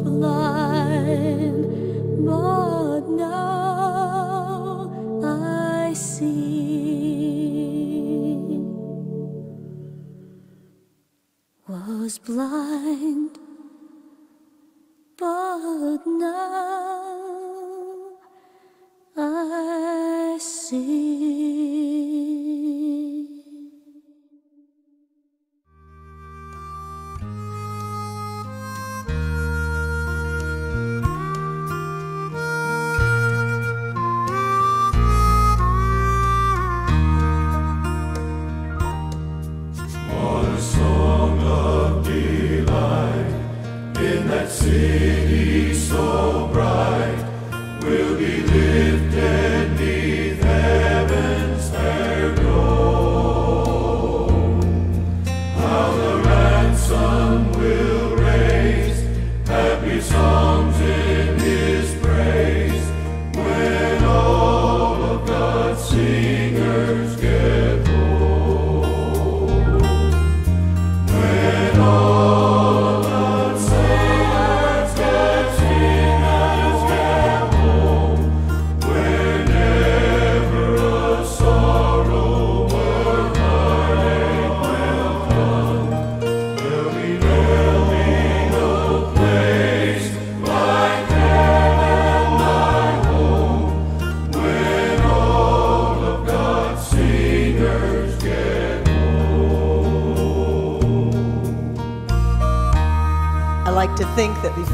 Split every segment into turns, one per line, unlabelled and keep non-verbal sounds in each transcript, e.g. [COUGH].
Was blind, but now I see. Was blind but now I see.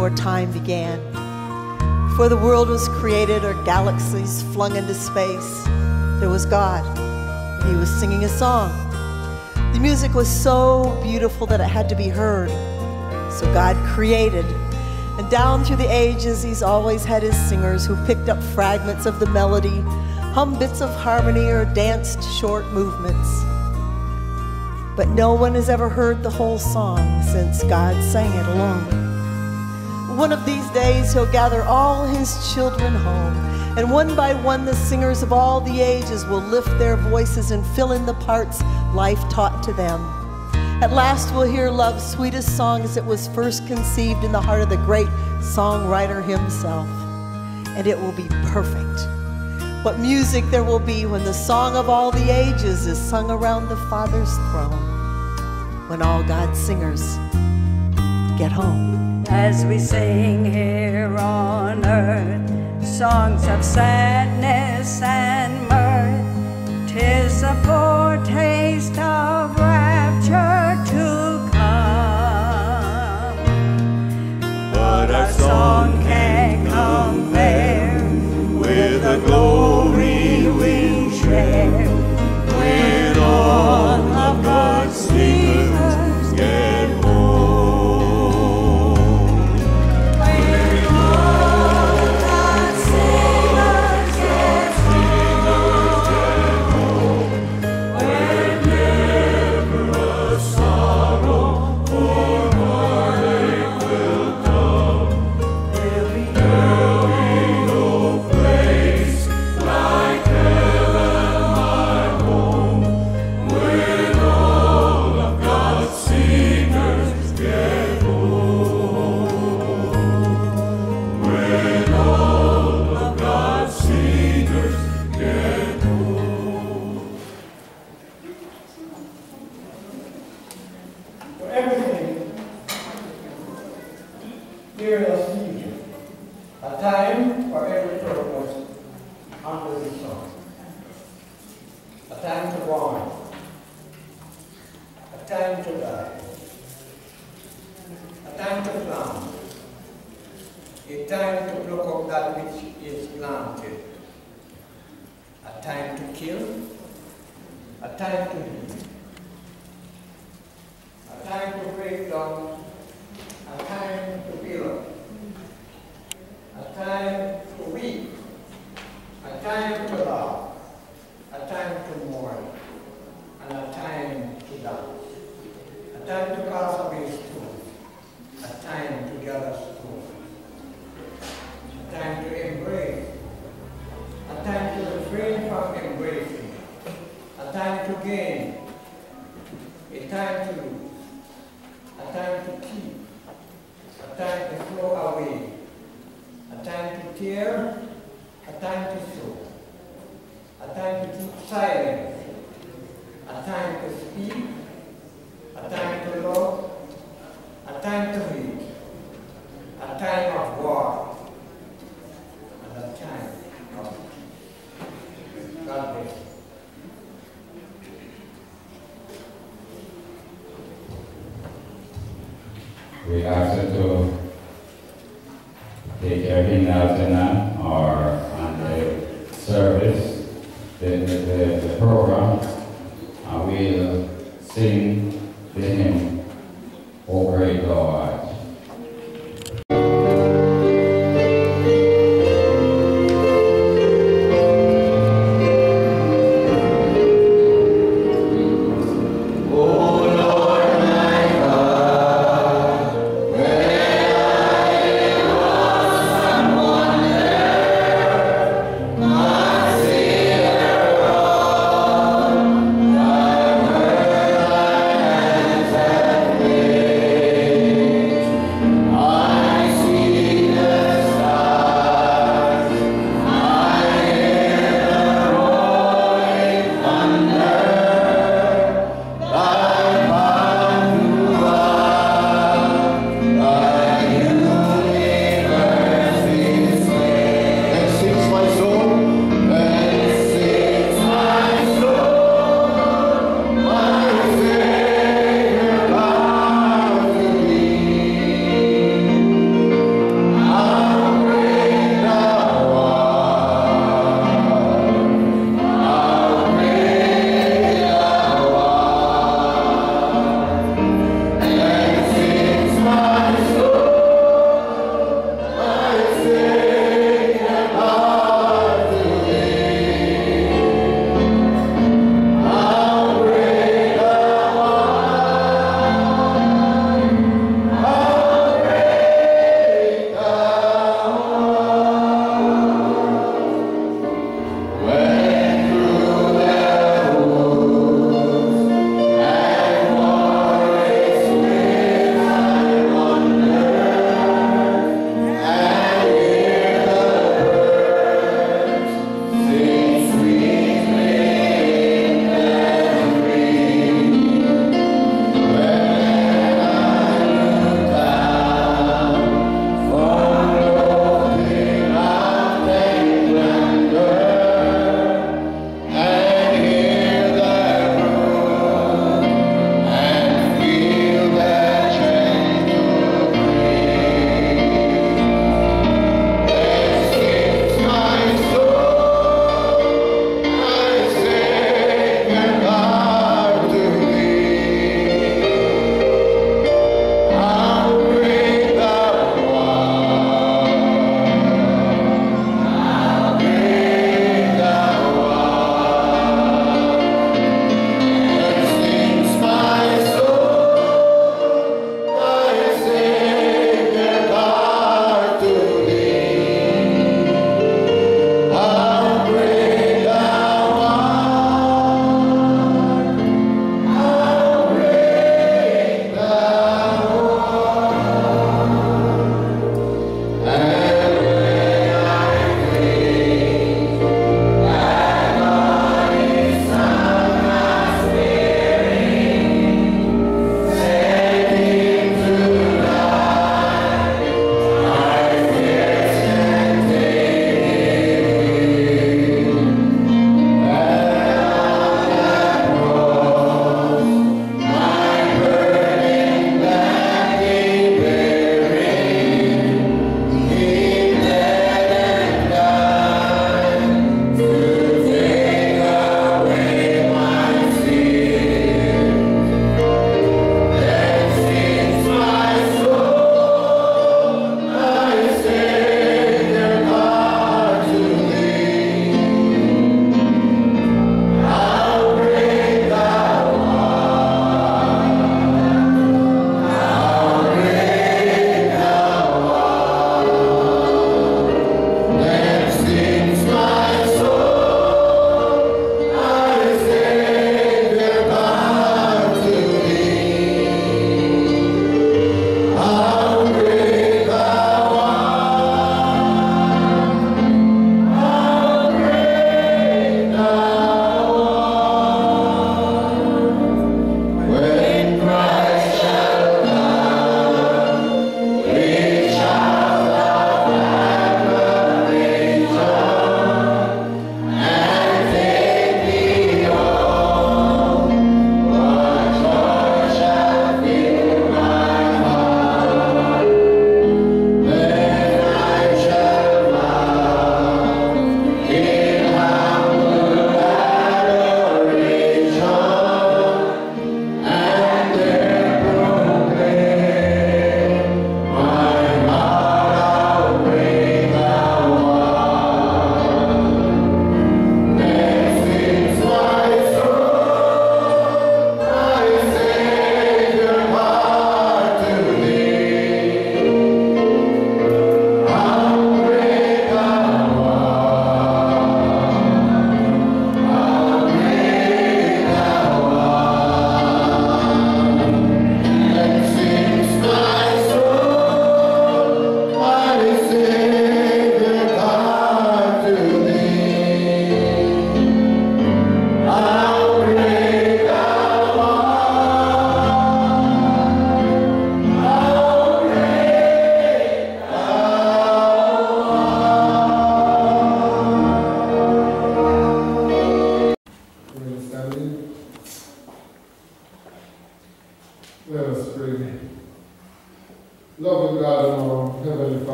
Before time began, before the world was created or galaxies flung into space, there was God. And he was singing a song. The music was so beautiful that it had to be heard. So God created. And down through the ages, he's always had his singers who picked up fragments of the melody, hummed bits of harmony, or danced short movements. But no one has ever heard the whole song since God sang it alone. He'll gather all his children home, and one by one, the singers of all the ages will lift their voices and fill in the parts life taught to them. At last, we'll hear love's sweetest song as it was first conceived in the heart of the great songwriter himself. And it will be perfect. What music there will be when the song of all the ages is sung around the Father's throne, when all God's singers get home.
As we sing here on earth, songs of sadness and mirth, tis a foretaste of rapture to come.
But our
Song can't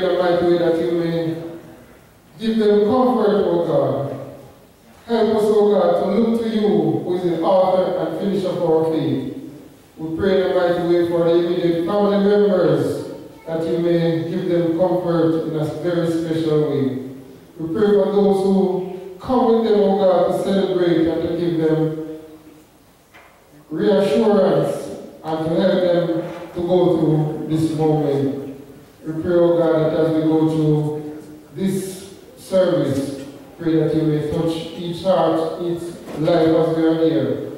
pray in a mighty way that you may give them comfort, O God. Help us, O God, to look to you, who is the author and finisher of our faith. We pray in a mighty way for the immediate family members that you may give them comfort in a very special way. We pray for those who come with them, O God, to celebrate and to give them reassurance and to help them to go through this moment. We pray, O God, that as we go through this service, pray that you may touch each heart, each life as we are here.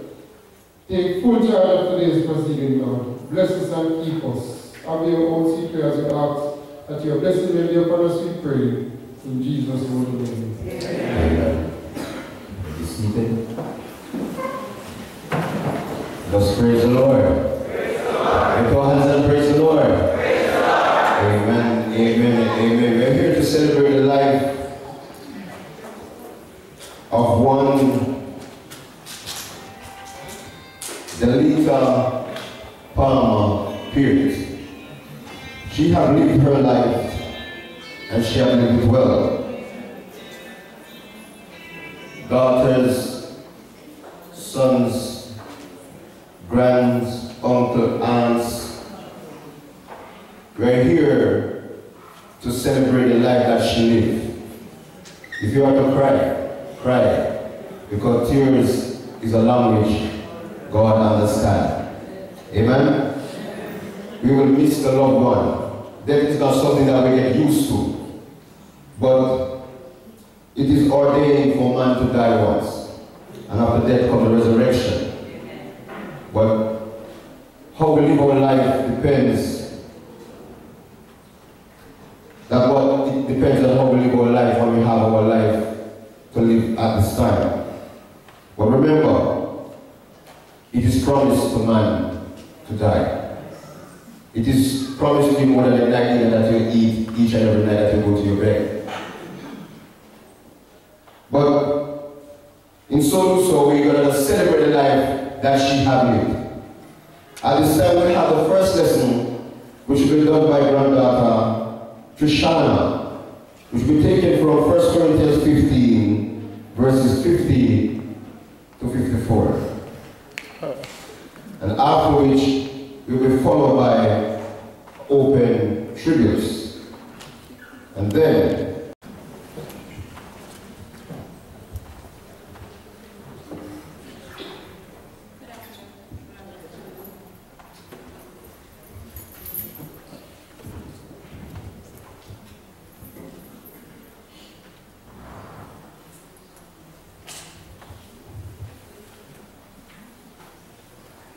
Take full charge of today's proceeding, Lord. Bless us and keep us. Have your own secret as we ask that your blessing may be upon us, we pray. In Jesus' holy name.
Amen. Be. Let's praise the Lord. Praise the Lord. Have lived her life and she have lived well. Daughters, sons, grands, uncle, aunts, we're here to celebrate the life that she lived. If you are to cry, cry, because tears is a language God understands. Amen? We will miss the loved one. Death is not something that we get used to. But it is ordained for man to die once. And after death comes the resurrection. But how we live our life depends. That what it depends on how we live our life, how we have our life to live at this time. But remember, it is promised to man to die. It is promised to you more than a night that you eat each and every night that you go to your bed. But in so do so, we're going to celebrate the life that she had lived. At this time, we have the first lesson, which will be done by granddaughter Trishana, which will be taken from 1 Corinthians 15, verses 50 to 54. And after which, will be followed by open tributes. And then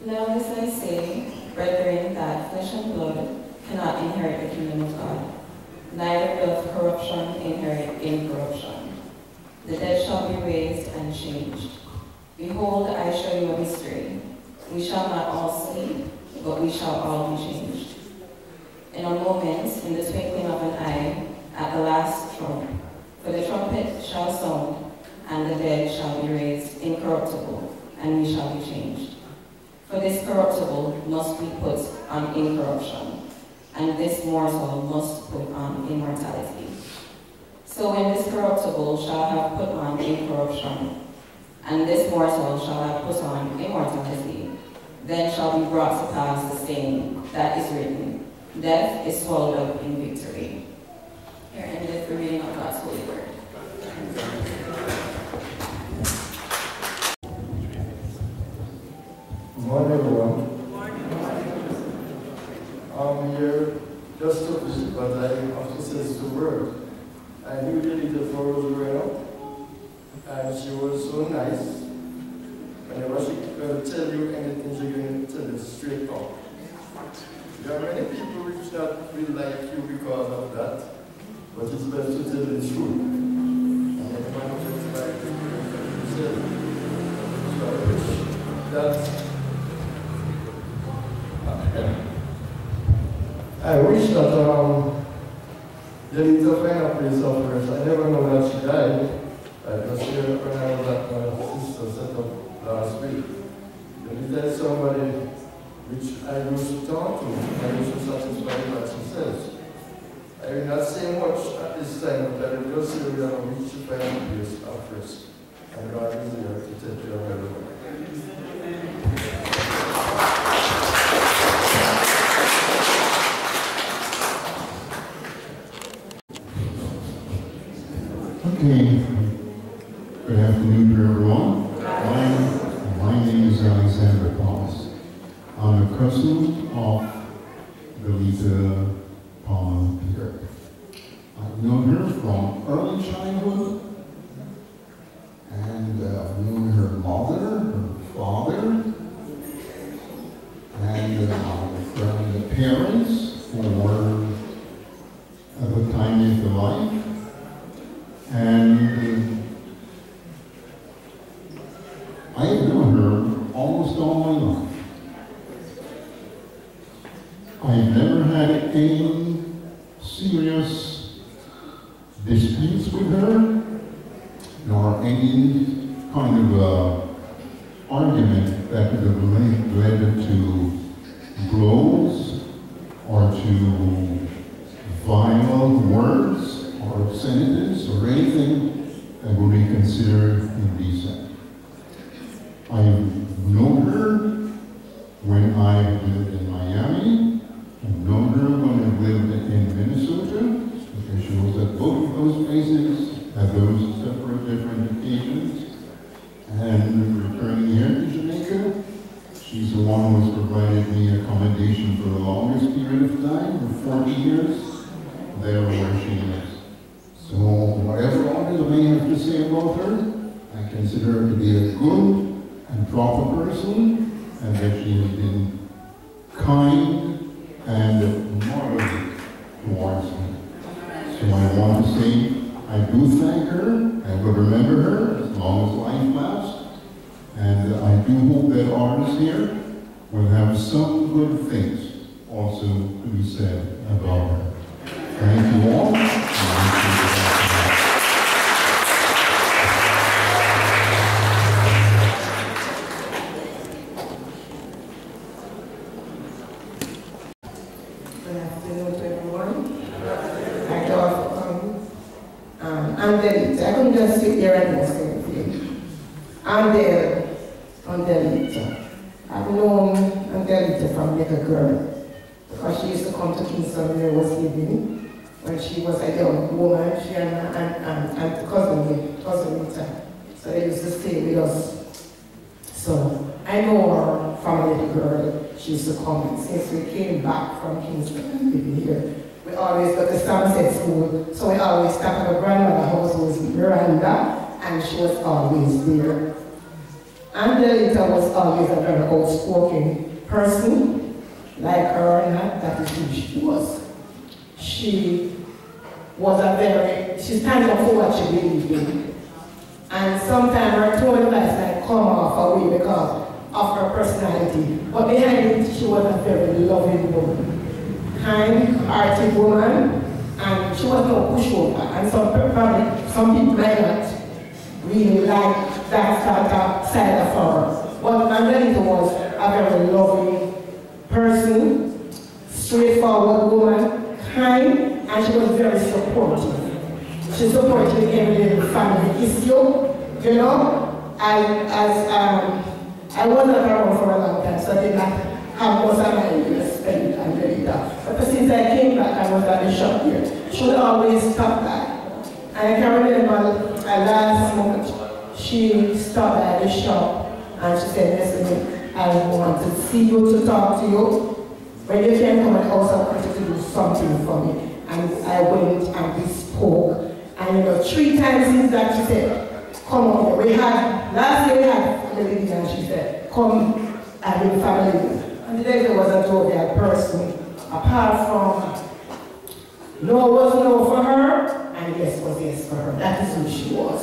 Now this I say, blood cannot inherit the kingdom of God, neither doth corruption inherit incorruption. The dead shall be raised and changed. Behold, I show you a mystery. We shall not all sleep, but we shall all be changed. In a moment, in the twinkling of an eye, at the last trump, for the trumpet shall sound, and the dead shall be raised incorruptible, and we shall be changed. For this corruptible must be put on incorruption, and this mortal must put on immortality. So when this corruptible shall have put on incorruption, and this mortal shall have put on immortality, then shall be brought to pass the saying that is written, Death is swallowed up in victory. Here endeth the reading of God's holy word.
Good morning, everyone. I'm here just to visit, but I have to say the word. I knew the Rosarena, and she was so nice. Whenever she to tell you anything, going to tell you straight up. There are many people which
not will like you because of that, but it's best to tell the truth. And everyone just like himself. So I wish that I wish that um, Jelita find a place of rest. I never know that she died. I just heard when I was at my sister set up last week. Jelita is somebody which I used to talk to. I used to satisfy what she says. I will not say much at this time, but I will just say we are reached to find a place of rest. And God is here to take care of everyone.
Okay. Good afternoon to everyone. My, my name is Alexander Thomas. I'm a cousin of Deleta Palmer Peart. I've known her from early childhood, and uh, I've known her mother, her father, and uh, from the parents for at the time of their life. And I have known her almost all my life. I've never had any serious disputes with her, nor any kind of uh, argument that led, led to blows or to vile words or obscenities or anything that would be considered indecent. I've
you can come and also want you to do something for me. And I went and we spoke. And you know, three times since that she said, come on. We had, last year we had the lady and she said, come and be family. And the lady was a jovial person. apart from no was no for her, and yes was yes for her. That is who she was.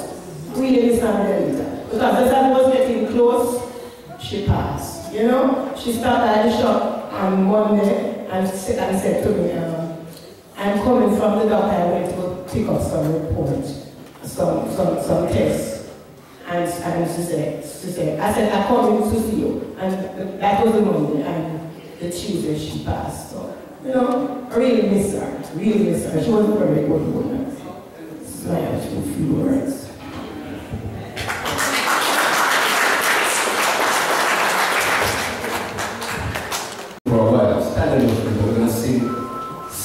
Really miss Angelita. Because as I was getting close, she passed. You know, she stopped at the shop on Monday and, and said to me, um, I'm coming from the doctor, I went to pick up some reports, some, some, some tests. And, and she said, she said, I said, I'm coming to see you. And that was the Monday, and the Tuesday she passed. So, you know, I really miss her, really miss her. She was a very good woman. Smile to few words.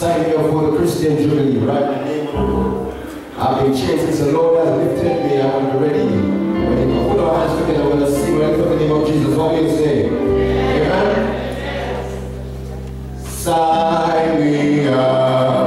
Sign Me Up for the Christian Jubilee, right? I've been changed since the Lord has lifted me. I am ready. When you put our hands together, we're going to sing right in the name of Jesus. What will you say? Amen? Sign me up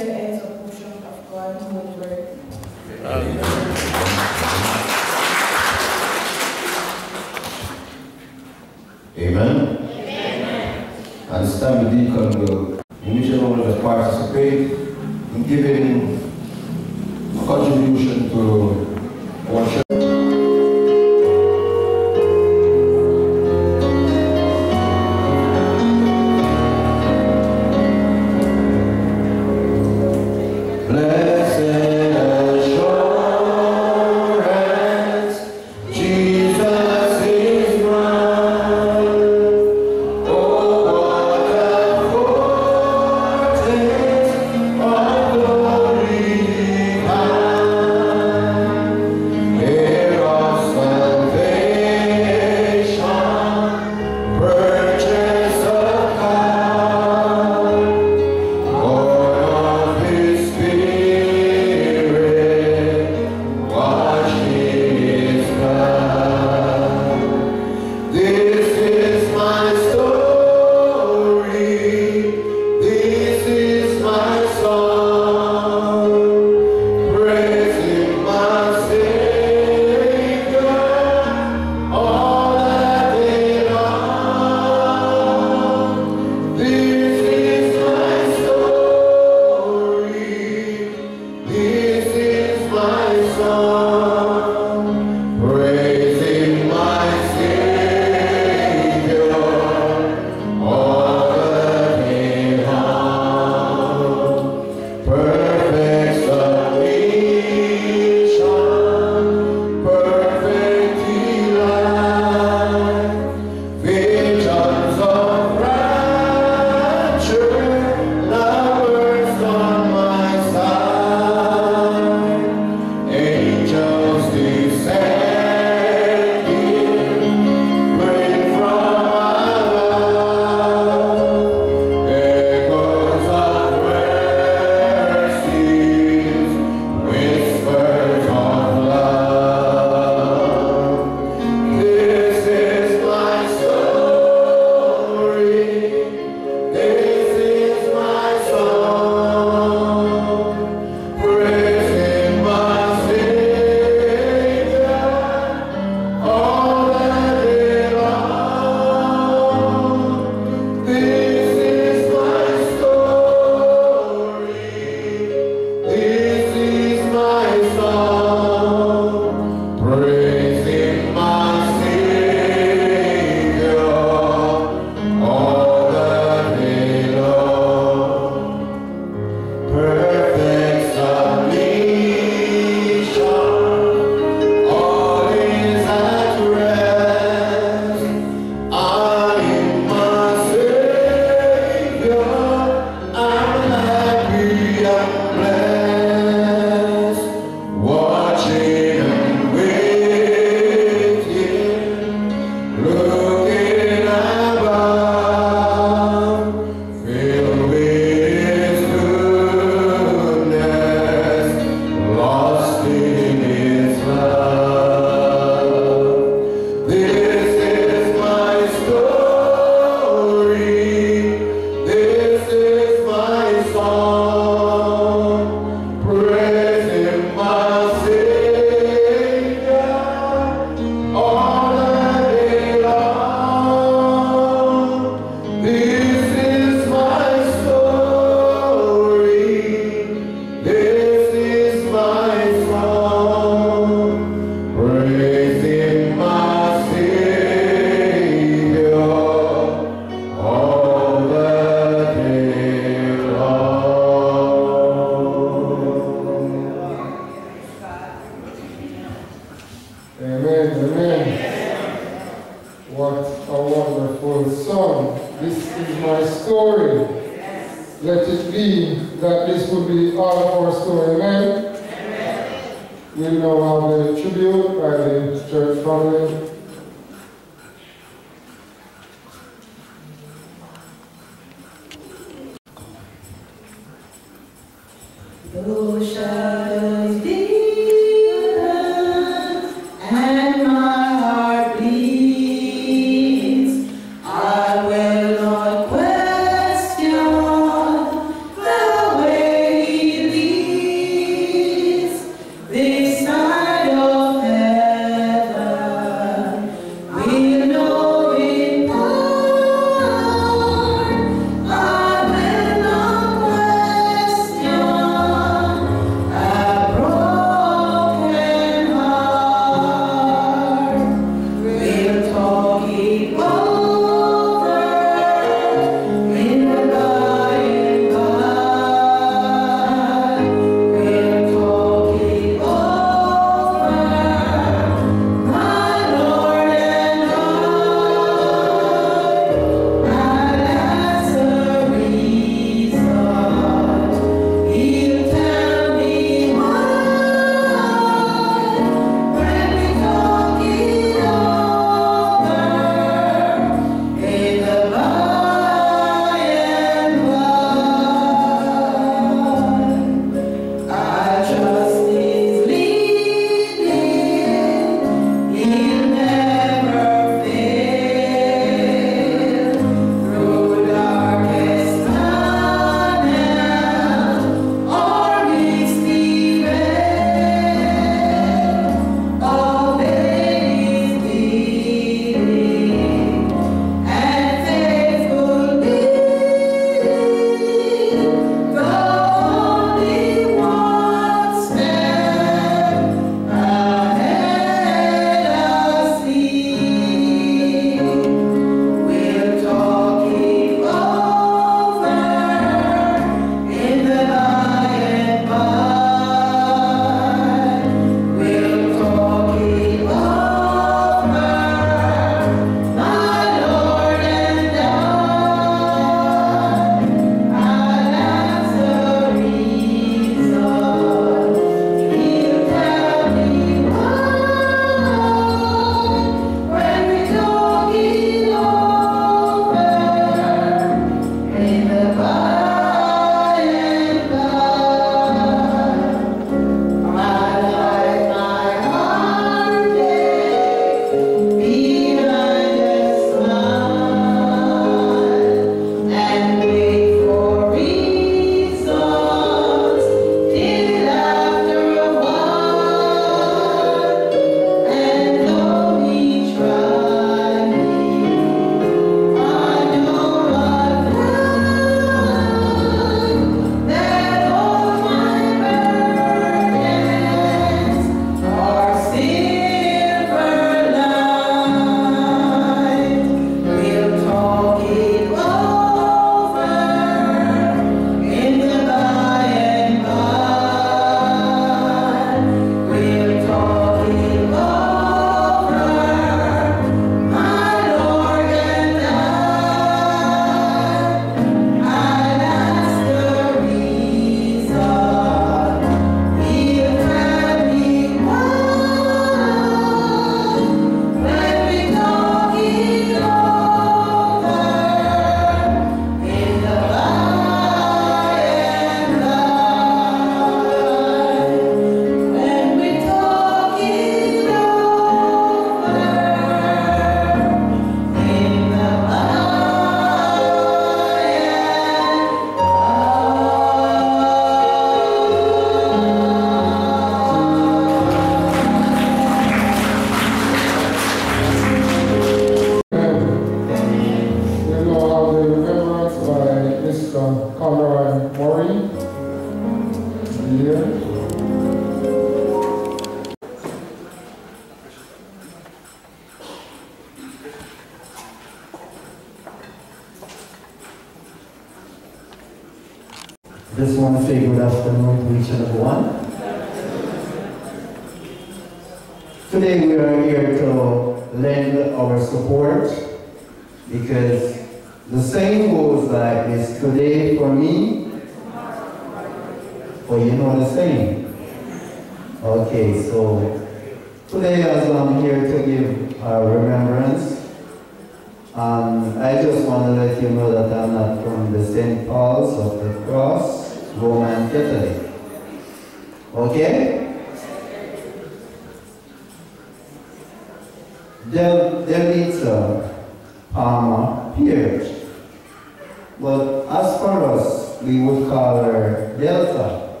her Delta.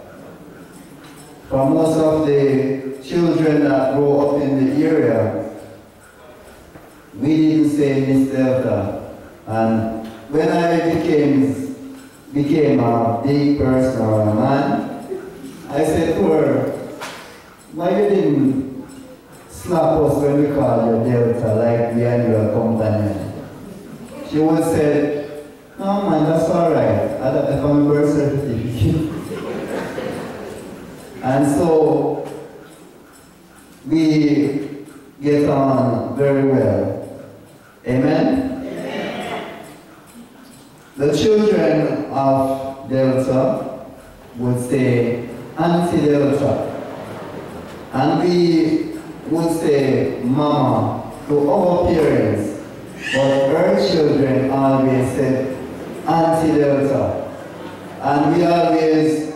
For most of the children that grow up in the area, we didn't say Miss Delta. And when I became, became a big person or a man, I said to her, why you didn't slap us when we call you Delta like the annual companion? She once say, Oh no man, that's alright. I have a birth certificate. [LAUGHS] and so we get on very well. Amen? The children of Delta would say Auntie Delta. And we would say Mama to our parents. But her children always said Auntie Delta. And we always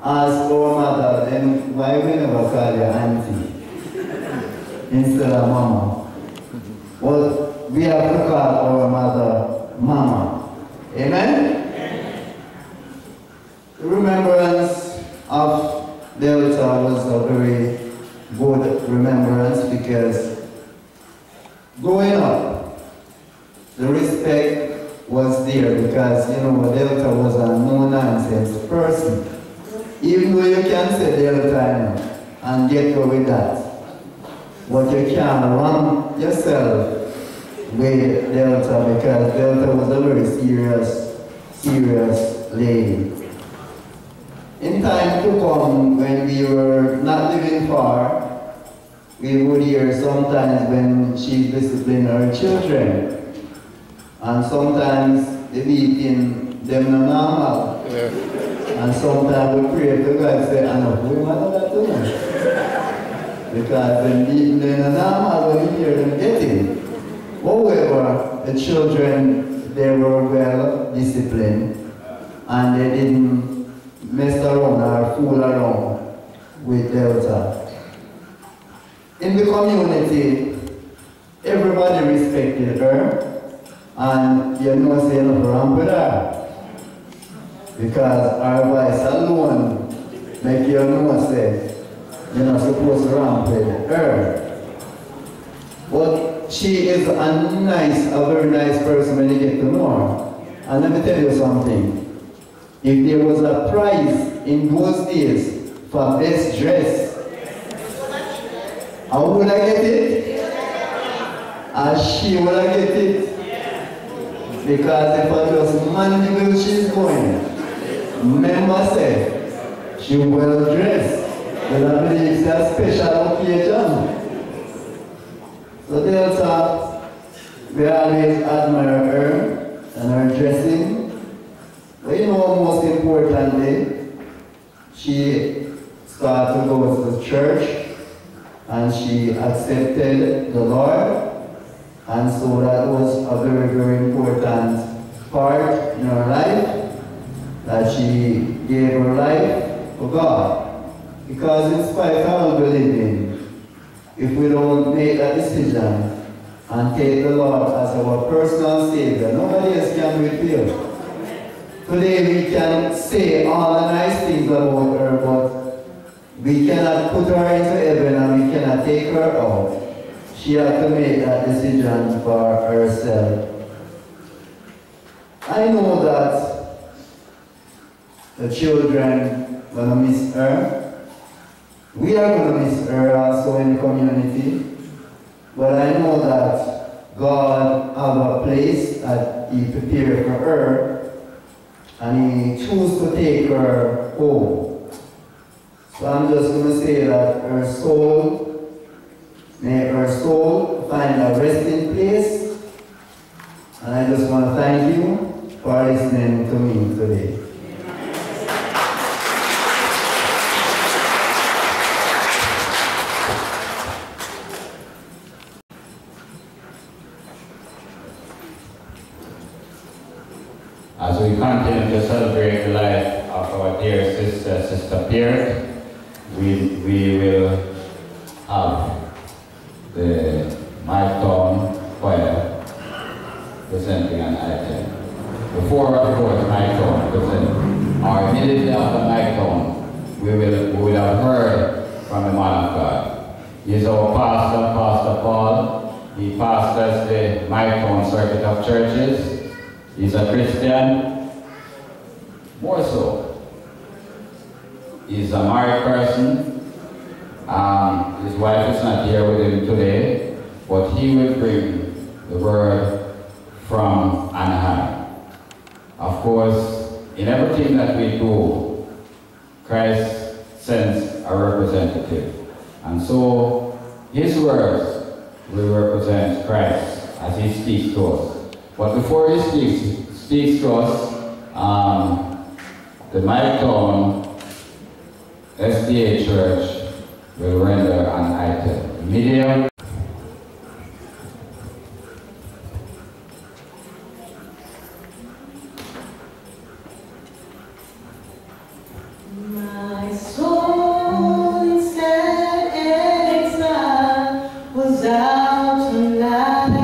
ask our mother, then why we never call you Auntie instead of Mama? Well, we have to call our mother Mama. Amen? The remembrance of Delta was a very good remembrance because growing up, the respect was there because, you know, Delta was a no-nonsense person. Even though you can say Delta and get away with that, but you can't run yourself with Delta because Delta was a very serious, serious lady. In time to come, when we were not living far, we would hear sometimes when she disciplined her children. And sometimes the beating them no normal. And sometimes we pray to God say, I know we want that to know. Because them beating them no normal when we hear them getting. However, the children, they were well disciplined and they didn't mess around or fool around with Delta. In the community, everybody respected her and you know say nothing wrong with her. Because our alone make you know say you're not supposed to ramp with her. But she is a nice, a very nice person when you get to know her. And let me tell you something. If there was a prize in those days for best dress, how would I get it? As she would I get it? Because if I just money where she's going, remember say, she well dressed. But I believe it's a special occasion. So Delta, we always admire her and her dressing. But you know, most importantly, she started to go to the church and she accepted the Lord. And so that was a very, very important part in her life, that she gave her life for God. Because in spite of believing, if we don't make that decision and take the Lord as our personal Savior, nobody else can repeal. Today we can say all the nice things about her, but we cannot put her into heaven and we cannot take her out. She had to make that decision for herself. I know that the children gonna miss her. We are gonna miss her also in the community. But I know that God have a place that He prepared for her and He chose to take her home. So I'm just going to say that her soul, may her soul find a resting place And I just want to thank you for listening to me today.
As we continue to celebrate the life of our dear sister, Sister Peart, we, we will have the Myton Choir presenting an item. Before, of course, Myton present, or immediately after Myton, we will, we will have heard from the man of God. He is our pastor, Pastor Paul. He pastors the Myton Circuit of Churches. He's a Christian, more so. He's a married person. Um, his wife is not here with him today, but he will bring the word from Anaheim. Of course, in everything that we do, Christ sends a representative. And so his words will represent Christ as he speaks to us. But before he speaks, speaks to us, um, the Myton SDA Church will render an item. Medium.
My soul in sad exile was out on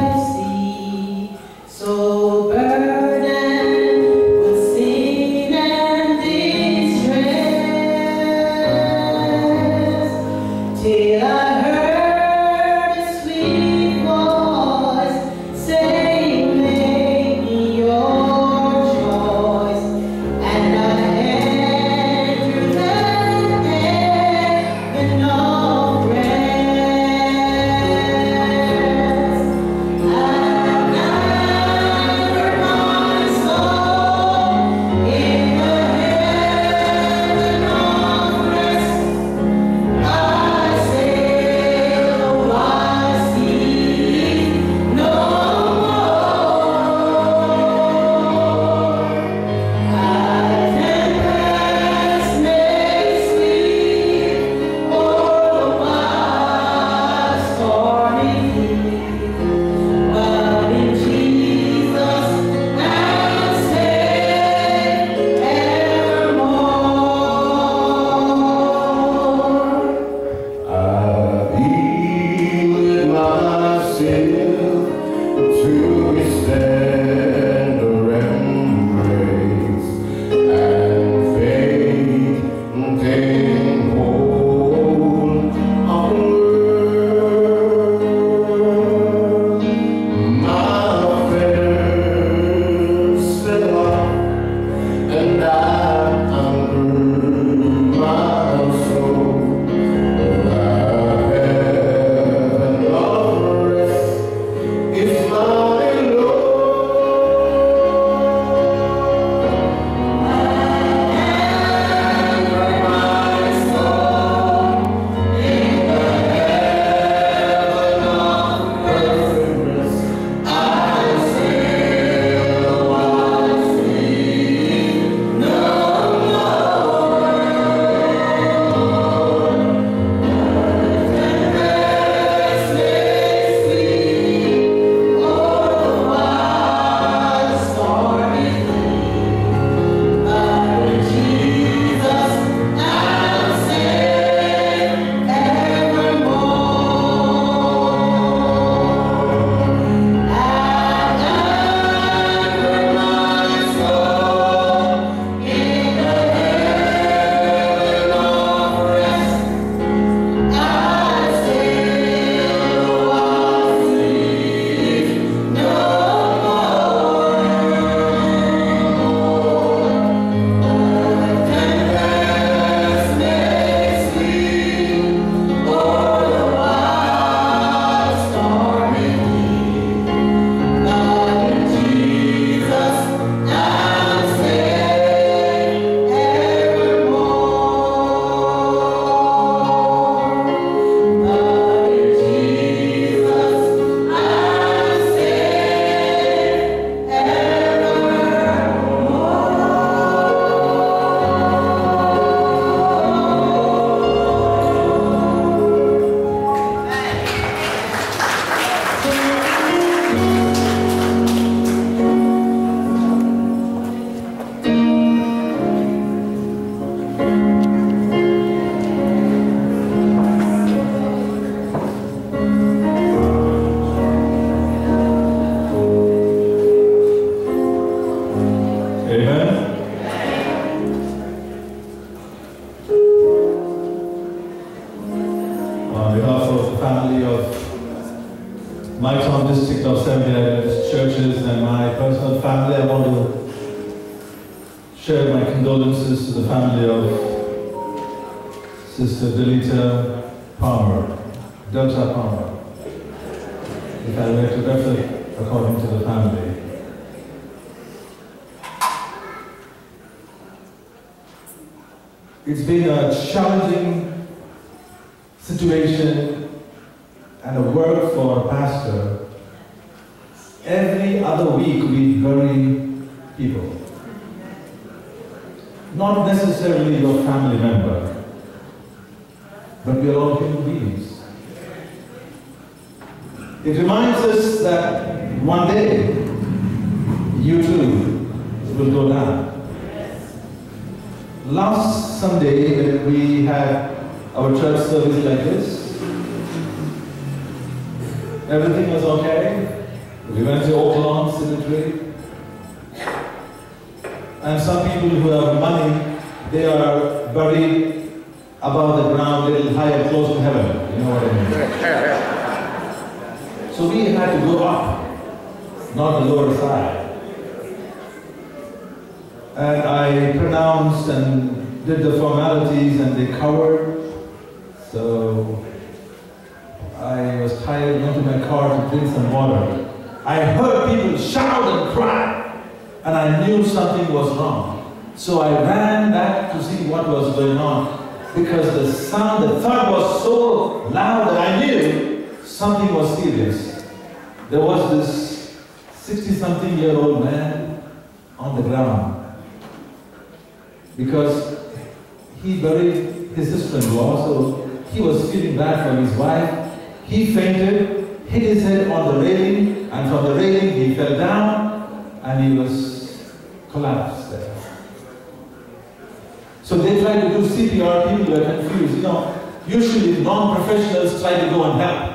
So
they tried to do CPR, people were confused. You know, usually non-professionals try to go and help.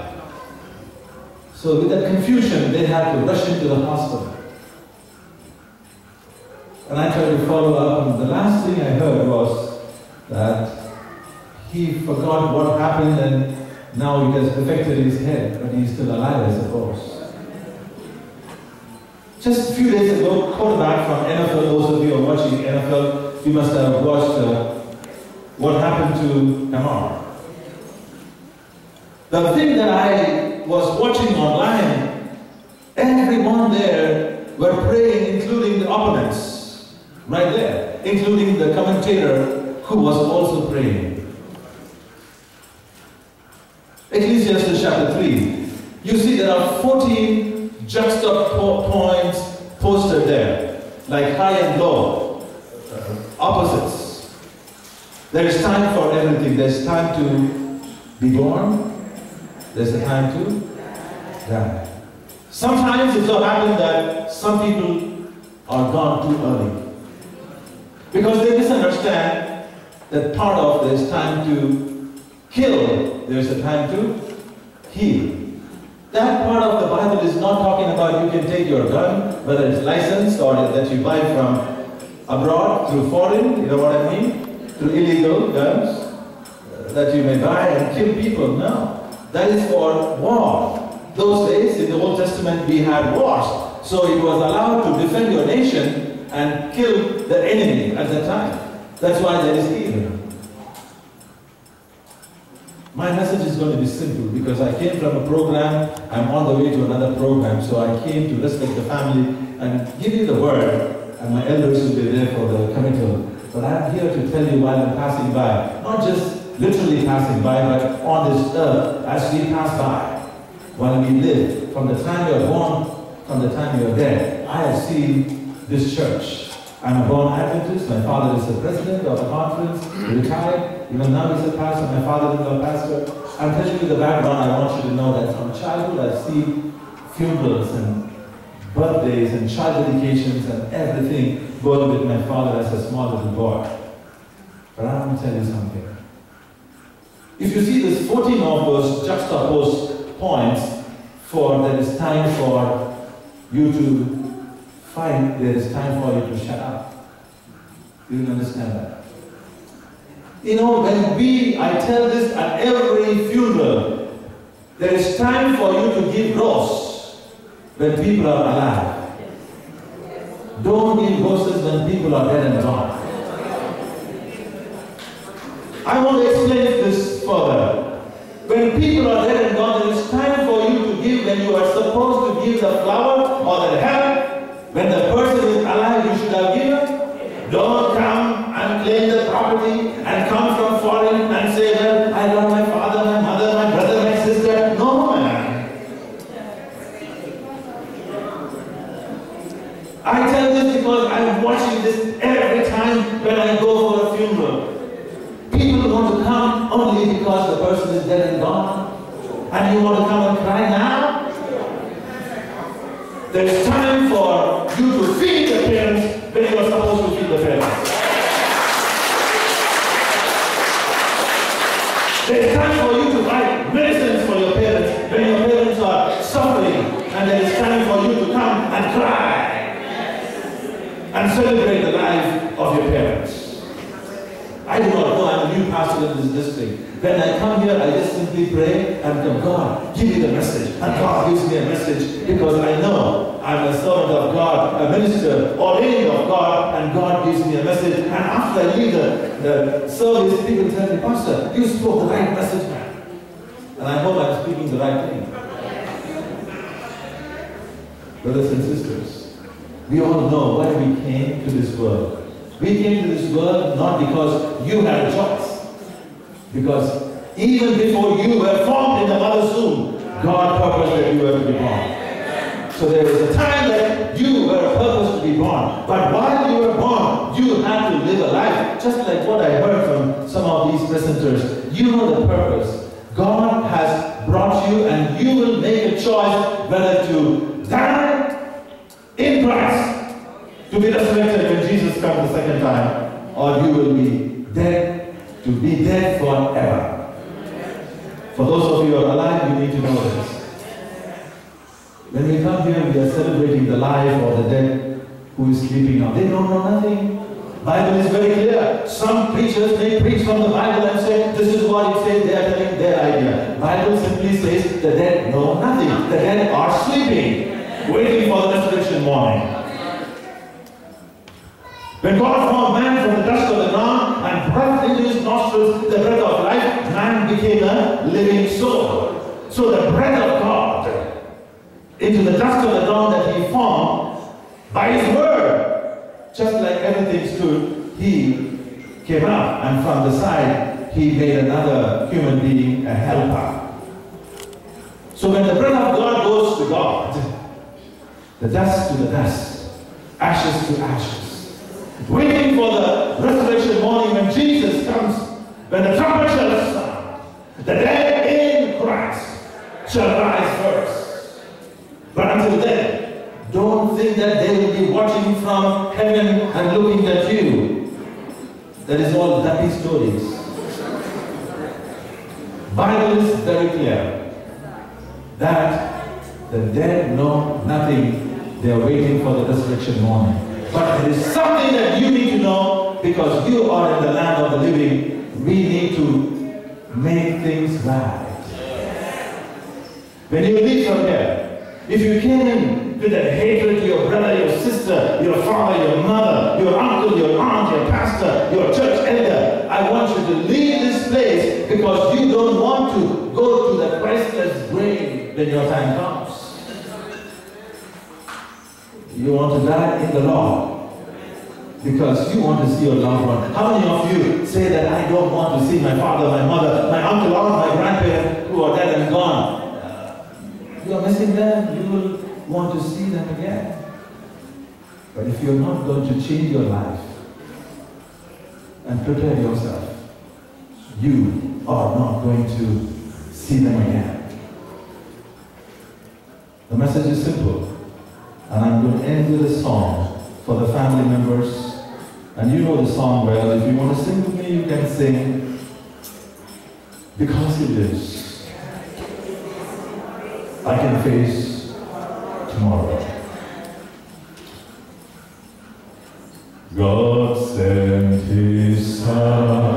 So with that confusion, they had to rush into the hospital. And I tried to follow up, and the last thing I heard was that he forgot what happened and now it has affected his head, but he's still alive, I suppose. Just a few days ago, quarterback from NFL, those of you who are watching NFL, you must have watched uh, what happened to Damar. The thing that I was watching online, everyone there were praying, including the opponents, right there, including the commentator who was also praying. Ecclesiastes chapter 3. You see there are 14 juxtaposed points posted there, like high and low, opposites. There is time for everything. There's time to be born, there's a time to die. Sometimes it so happens that some people are gone too early because they misunderstand that part of there's time to kill, there's a time to heal. That part of the Bible is not talking about you can take your gun, whether it's licensed or that you buy from abroad through foreign, you know what I mean? Through illegal guns uh, that you may buy and kill people. No. That is for war. Those days in the Old Testament we had wars. So it was allowed to defend your nation and kill the enemy at the time. That's why there is healing. My message is going to be simple because I came from a program, I'm on the way to another program, so I came to respect the family and give you the word, and my elders will be there for the committal. But I'm here to tell you while I'm passing by, not just literally passing by, but on this earth, as we pass by, while we live, from the time you're born, from the time you're dead, I have seen this church. I'm a born Adventist. My father is the president of the conference, retired. Even now he's a pastor. My father is a pastor. I'm telling you the background. I want you to know that from childhood I've seen funerals and birthdays and child dedications and everything going with my father as a small little boy. But I want to tell you something. If you see this 14 of those juxtaposed points for there is time for you to find there is time for you to shut up. You understand that? You know, when we, I tell this at every funeral, there is time for you to give rose. When people are alive. Don't give voices when people are dead and gone. I want to explain this further. When people are dead and gone, it is time for you to give when you are supposed to give the flower or the help. When the person is alive, you should have given. Don't come and claim the property and come from foreign and say, well, I love my father, my mother, my brother, my sister. No, man. I tell this because I'm watching this every time when I go for a funeral. People want to come only because the person is dead and gone. And you want to come and cry now? There's time for you to feed the parents when you are supposed to feed the parents. There's time for you to buy medicines for your parents when your parents are suffering. And there is time for you to come and cry and celebrate the life of your parents. I do not know, I'm a new pastor in this district. When I come here, Pray and go, God, give me the message. And God gives me a message because I know I'm a servant of God, a minister, ordained of God, and God gives me a message. And after I leave the, the service, people tell me, Pastor, you spoke the right message, man. And I hope I'm speaking the right thing. Brothers and sisters, we all know why we came to this world. We came to this world not because you had a choice. Because even before you were formed in the mother's womb, God purposed that you were to be born. So there was a time that you were purposed to be born. But while you were born, you had to live a life. Just like what I heard from some of these presenters. You know the purpose. God has brought you and you will make a choice whether to die in Christ to be resurrected when Jesus comes the second time, or you will be dead to be dead forever. For those of you who are alive, you need to know this. When we come here, we are celebrating the life of the dead who is sleeping now. They don't know nothing. Bible is very clear. Some preachers may preach from the Bible and say, this is what it says, they are telling their idea. Bible simply says the dead know nothing. The dead are sleeping, waiting for the resurrection morning. When God formed man from the dust of the ground and breathed into his nostrils the breath of life, man became a living soul. So the breath of God into the dust of the ground that he formed by his word, just like everything stood, he came up and from the side he made another human being a helper. So when the breath of God goes to God, the dust to the dust, ashes to ashes, waiting for the resurrection morning when Jesus comes, when the trumpet shall sound, the dead in Christ shall rise first. But until then, don't think that they will be watching from heaven and looking at you. That is all happy stories. Bible is very clear that the dead know nothing. They are waiting for the resurrection morning. But there is something that you need to know because you are in the land of the living. We need to make things right. When you leave from here, if you came with that hatred to your brother, your sister, your father, your mother, your uncle, your aunt, your pastor, your church elder, I want you to leave this place because you don't want to go to the Christless grave when your time comes. You want to die in the Lord because you want to see your loved one. How many of you say that I don't want to see my father, my mother, my uncle, or my grandparents who are dead and gone? Uh, you are missing them. You will want to see them again. But if you're not going to change your life and prepare yourself, you are not going to see them again. The message is simple. And I'm going to end with a song for the family members. And you know the song well. If you want to sing with me, you can sing. Because He lives, I can face tomorrow. God sent His Son.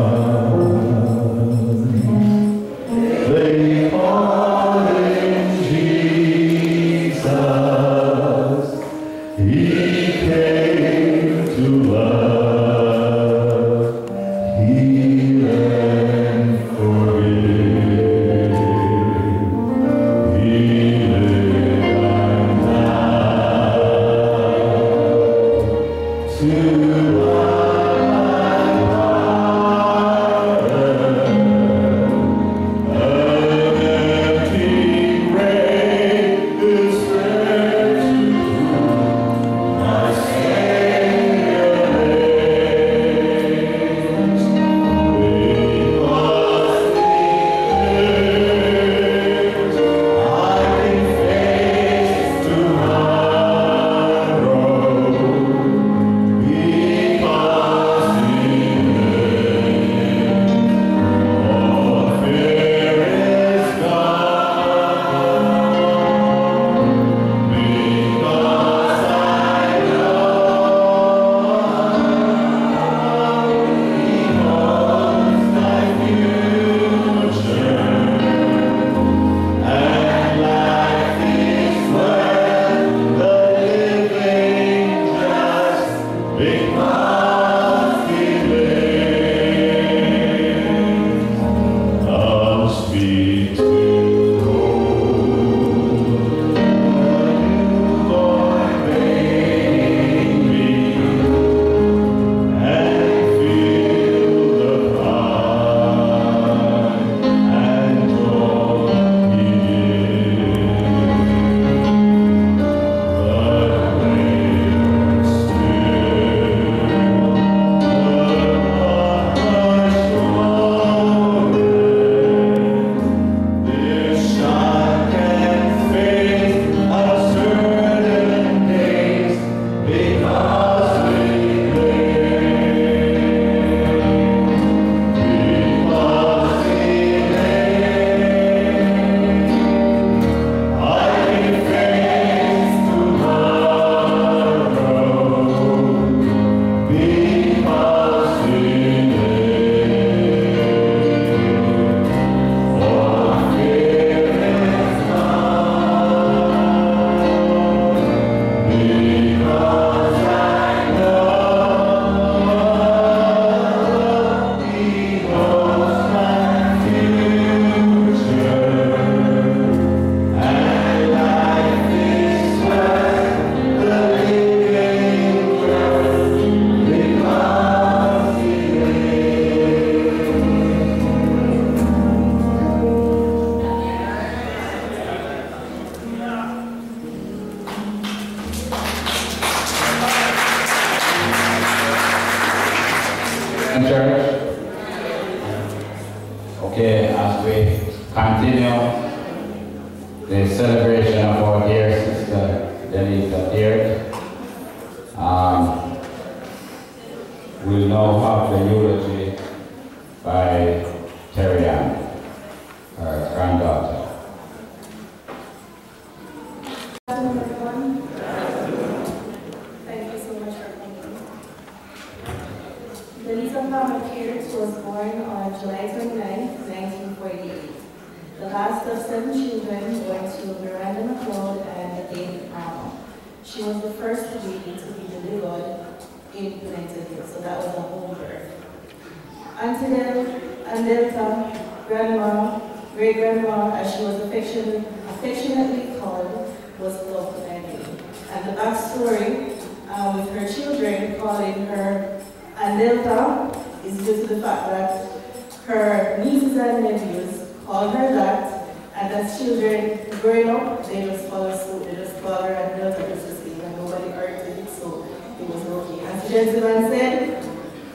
The
gentleman said,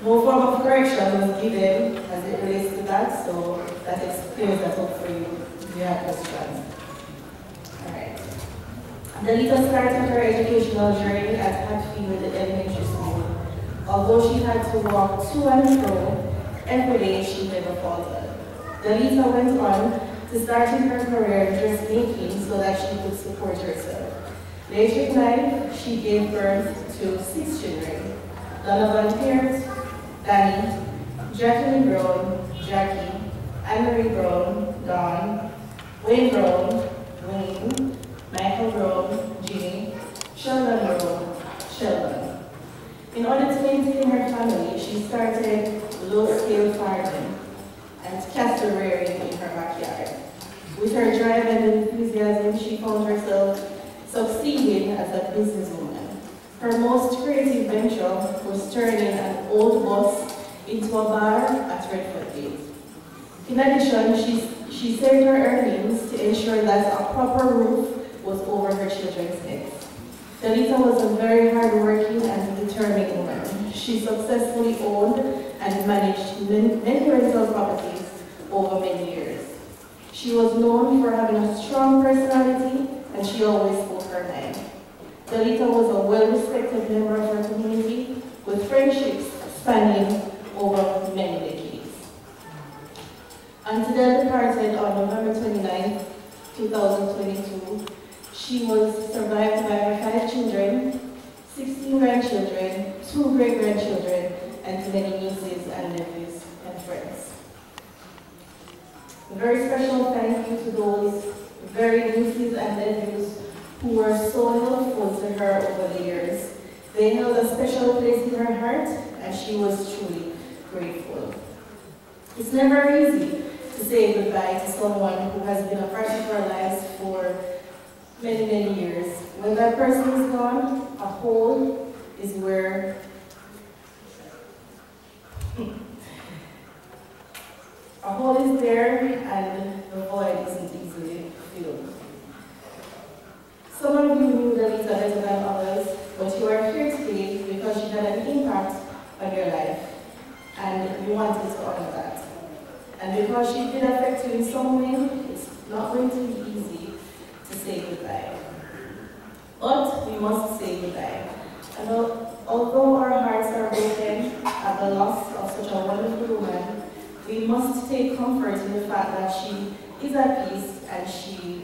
no form of correction was given as it relates to that, so that explains that up for you if you have questions. Alright. Deleta started her educational journey at Hatfield Elementary School. Although she had to walk to and fro every day, she never faltered. Deleta went on to start in her career in dressmaking so that she could support herself. Later in life, she gave birth to six children. Donovan Pierce, Danny, Jacqueline Brown, Jackie, Anne-Marie Brown, Dawn, Wayne Brown, Wayne, Michael Brown, Ginny, Sheldon Brown, Sheldon. In order to maintain her family, she started low-scale farming and rearing in her backyard. With her drive and enthusiasm, she found herself succeeding as a businesswoman. Her most creative venture was turning an old bus into a bar at Redford Gate. In addition, she, she saved her earnings to ensure that a proper roof was over her children's heads. Deleta was a very hardworking and determined woman. She successfully owned and managed many rental properties over many years. She was known for having a strong personality and she always. Deleta was a well-respected member of her community with friendships spanning over many decades. Until departed on November 29, 2022, she was survived by her five children, 16 grandchildren, two great-grandchildren, and many nieces and nephews and friends. A very special thank you to those very nieces and nephews who were so helpful to her over the years. They held a special place in her heart, and she was truly grateful. It's never easy to say goodbye to someone who has been a part of our lives for many, many years. When that person is gone, a hole is where [LAUGHS] a hole is there and the void isn't easily filled. Some of you knew Deleta better than others, but you are here today because she had an impact on your life, and we wanted to honor that. And because she did affect you in some way, it's not going to be easy to say goodbye. But we must say goodbye. And although our hearts are broken at the loss of such a wonderful woman, we must take comfort in the fact that she is at peace and she,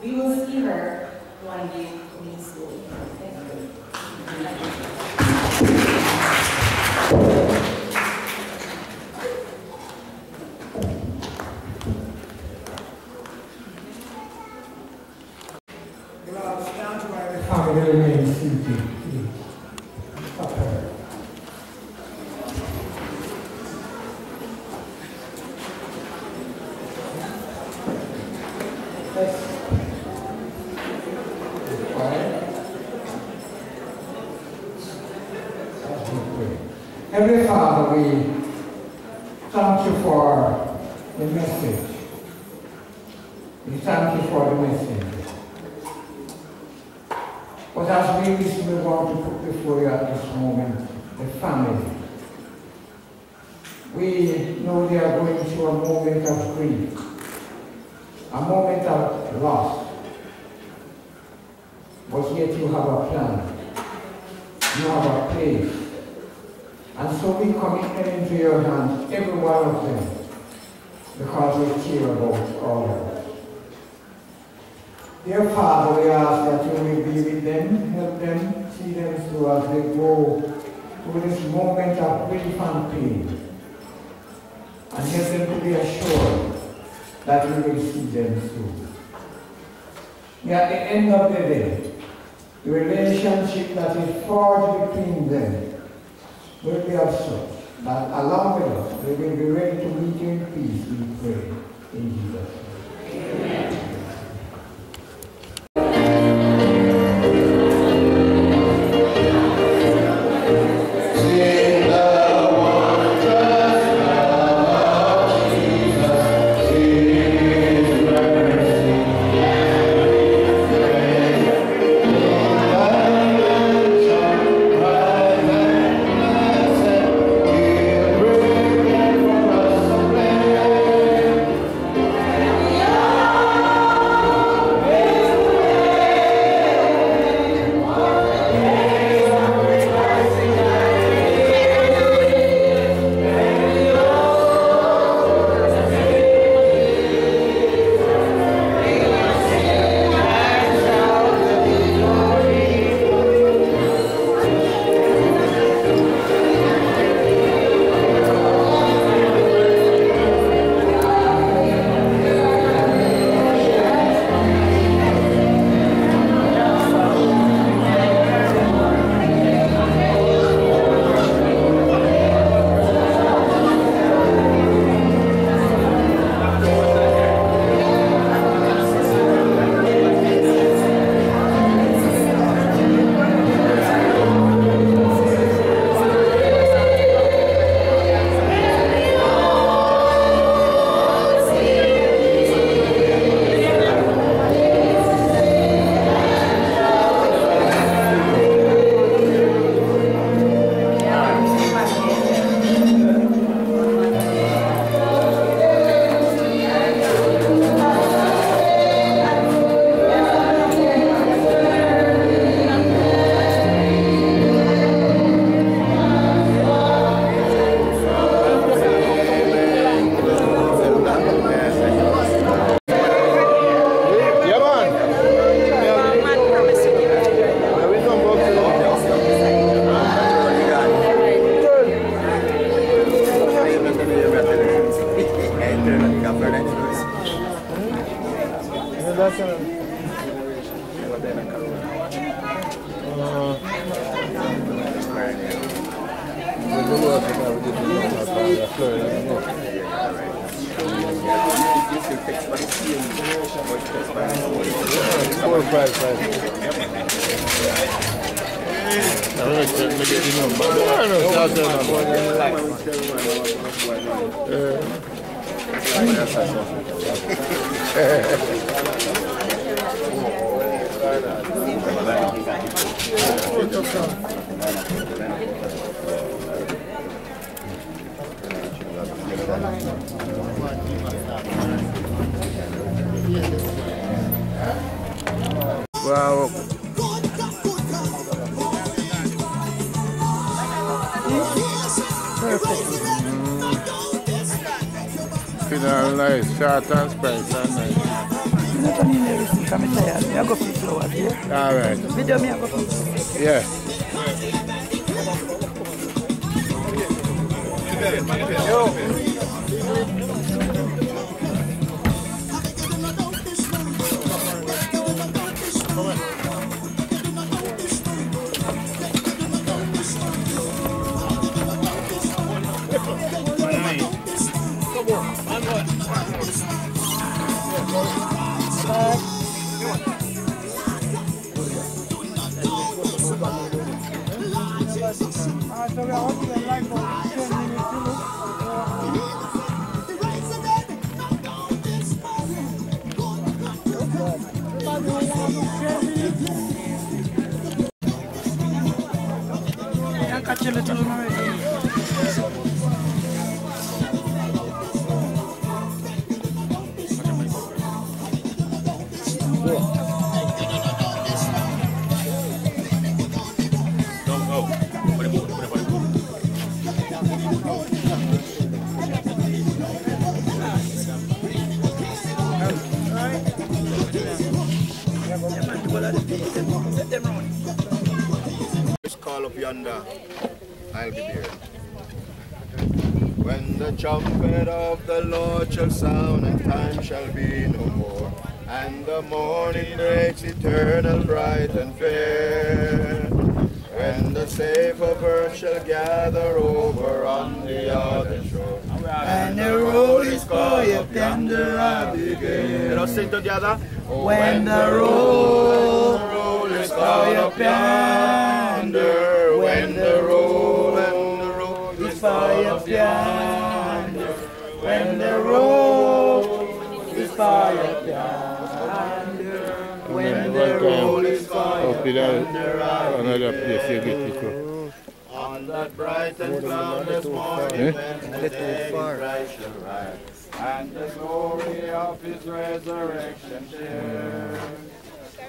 we will see her one day coming soon. Thank you.
enmity, the
relationship that is forged between them will be of such that along with us, they will be ready to meet you in peace, we pray, in Jesus' name.
Let. Just call up
yonder, I'll be there. When the trumpet of the Lord shall sound and time shall be no more, and the morning breaks eternal bright and fair, when the Saviour birth shall gather over on the other shore,
and the road is quiet tender abigail.
Let us sing together.
When the road roll is called up yonder, when the roll, and the roll is called up yonder, when the roll is called up yonder, when the roll um, is called up yonder,
Another place you get it to.
On that bright and cloudless morning, when the day Christ shall rise, and the glory of his resurrection share.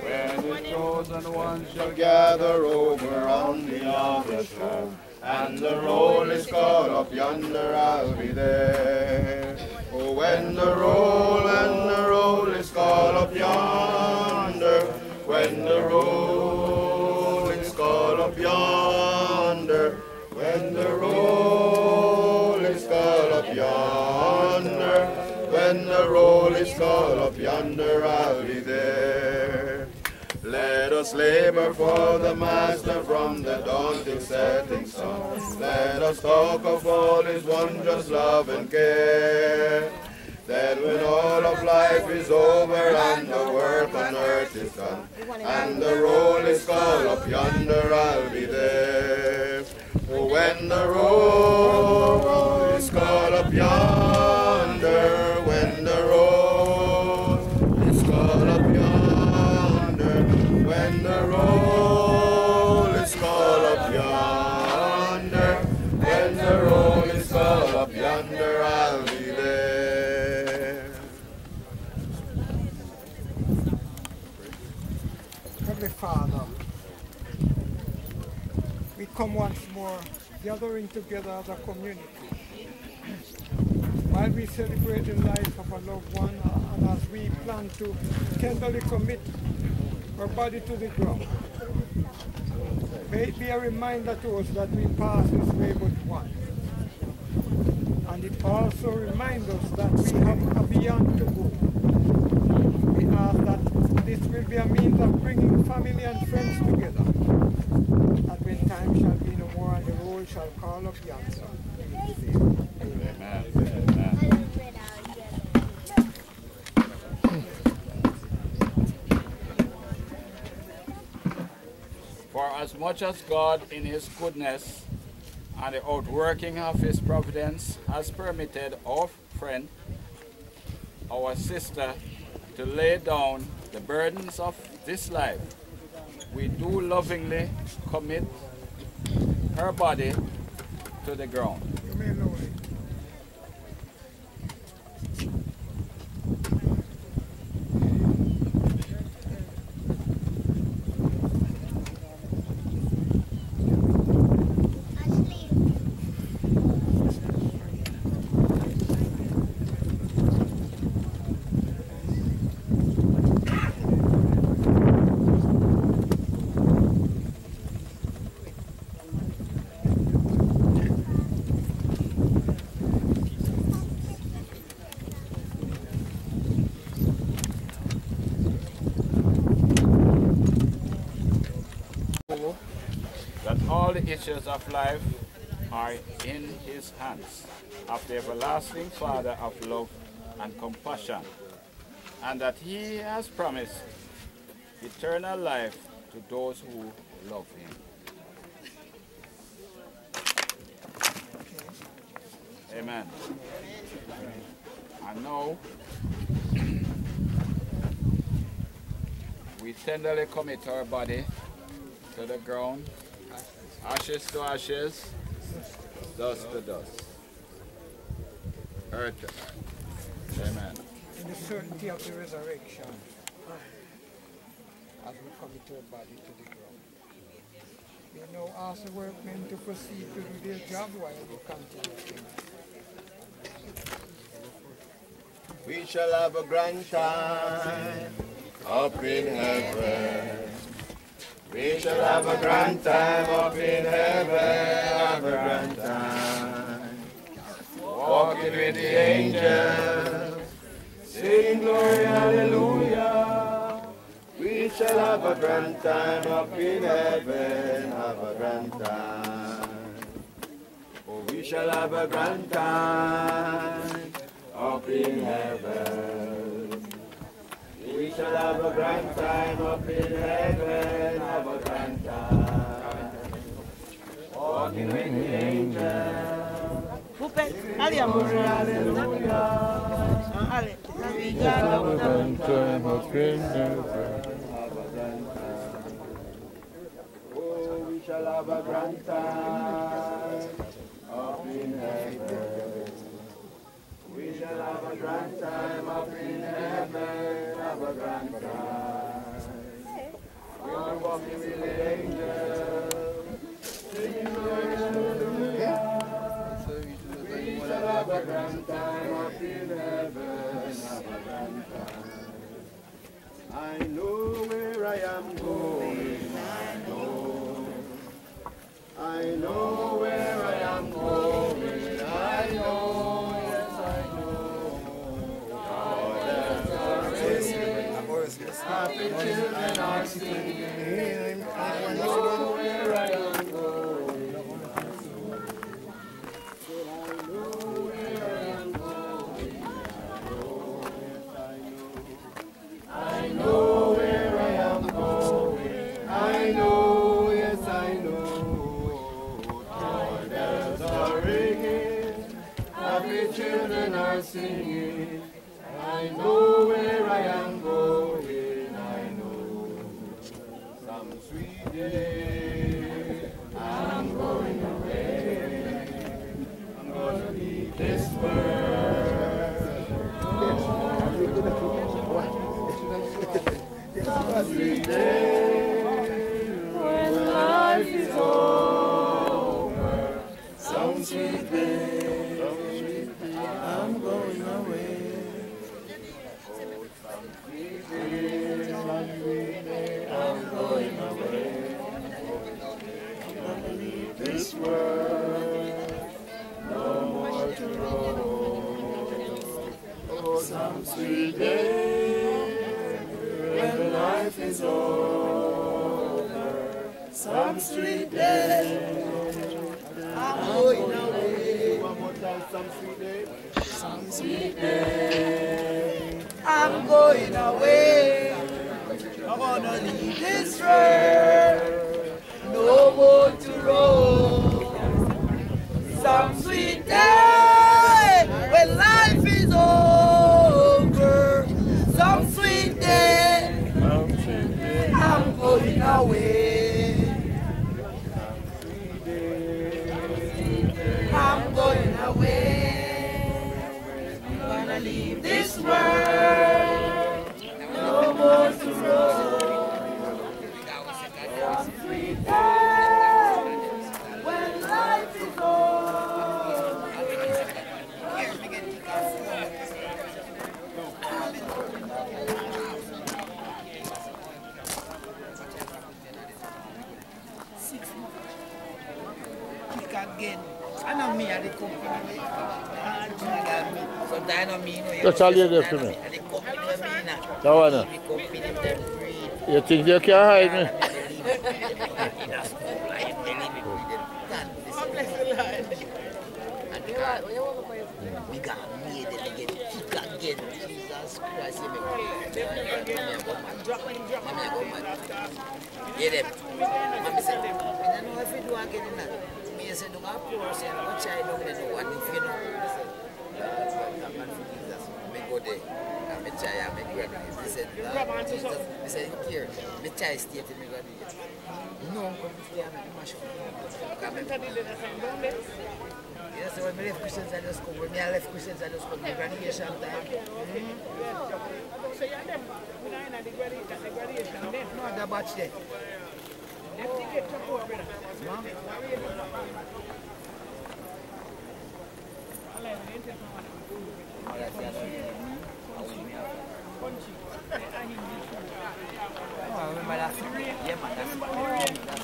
When his chosen ones shall gather over on the other shore, and the roll is called up yonder, I'll be there. Oh, when the roll and the roll is called up yonder, when the roll is called up yonder, when the roll is called up yonder, when the roll is called up yonder, I'll be there. Let us labor for the Master from the dawn till setting sun. Let us talk of all His wondrous love and care. That when all of life is over and the work on earth is done, and the roll is called up yonder, I'll be there. When the roll is called up yonder,
we come once more gathering together as a community. While we celebrate the life of a loved one and as we plan to tenderly commit our body to the ground, may it be a reminder to us that we pass this way but once. And it also reminds us that we have a beyond to go. We ask that this will be a means of bringing family and friends together. That when time shall be no more and the roll shall call up yonder.
For as much as God in his goodness and the outworking of his providence has permitted our friend, our sister, to lay down the burdens of this life, we do lovingly commit her body to the ground.
You may know it.
that all the issues of life are in his hands, of the everlasting Father of love and compassion, and that he has promised eternal life to those who love him. Amen. And now, we tenderly commit our body to the ground, ashes to ashes, dust to dust, earth to earth. Amen.
In the certainty of the resurrection, as we commit our body to the ground. We now ask the workmen to proceed to do their job while we continue.
We shall have a grand time up in heaven. We shall have a grand time up in heaven, have a grand time. Walking with the angels, sing glory, hallelujah. We shall have a grand time up in heaven, have a grand time. Oh, we shall have a grand time up in heaven. We shall have a grand time up in heaven, have a grand time. Walking with the angels.
Pupe, amor. Allez,
Oh, we shall have a grand time up in heaven. We shall have a grand time up in heaven, have a grand time. We are walking with the angels, singing. We shall have a grand time up in heaven, have a grand time. I know where I am going,
school, I am telling me, breed. God, listen. And the God, we got made it again. Kick again. Jesus Christ, you make Hear them. Mommy said, I don't know if you do again in that. Me said, do not pour, say, I'm going to try down there. What if you know? Go there. And and graduate. He said, Lord Jesus. He said, here, stay till me graduate. No, to stay and me mash up. Come here. Yes, when I left Christians, I just come. When I left Christians, I just come. The graduation time. Hmm?
So you're them, we're not in the graduation, the graduation then.
No, the batch there.
Them ticket to go, brother.
Mom?
Alright, we ain't taking one.
Alright, yeah, I will me have.
Happy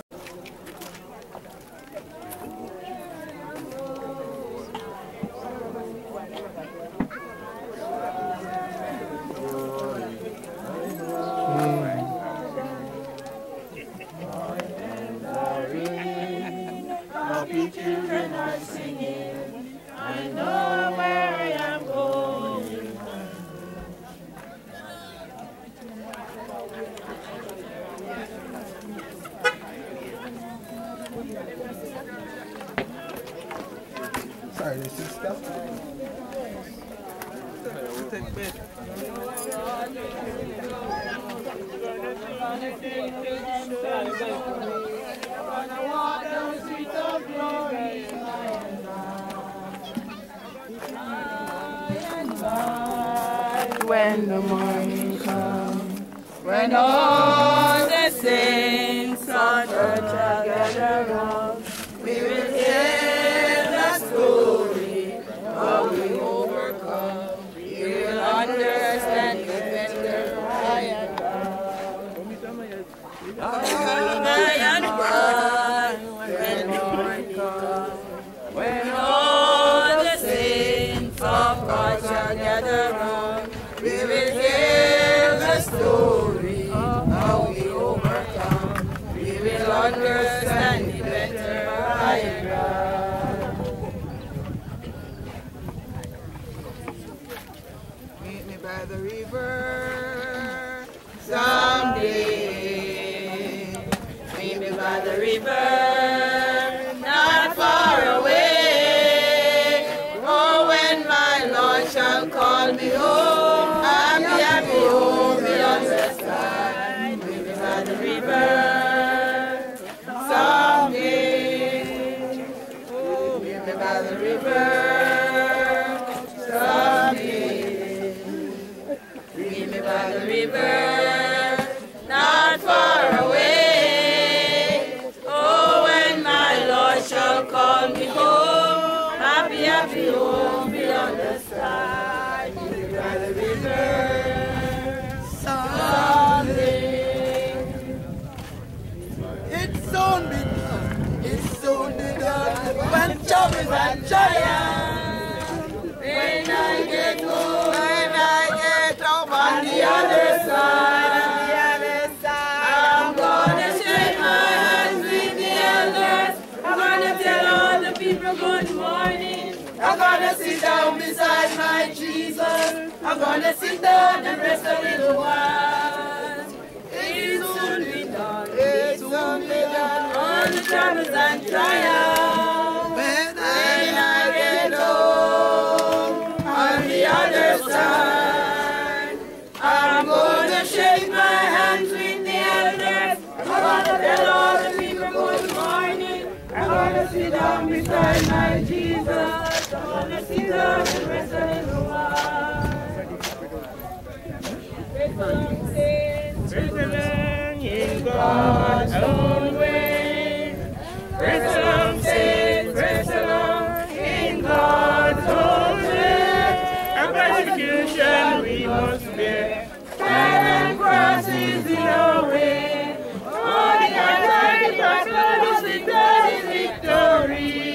Gonna sit down and rest a little while. It'll soon be done. It'll soon be done. All the troubles and trials. When I get home on the other side, I'm gonna shake my hands with the elders. I'm gonna tell all the people good morning. I'm gonna sit down beside my Jesus. I'm gonna sit down and rest a little in God's own way. Saints, praise along in God's own way. A persecution we must bear, and crosses in our way. Oh, the victory,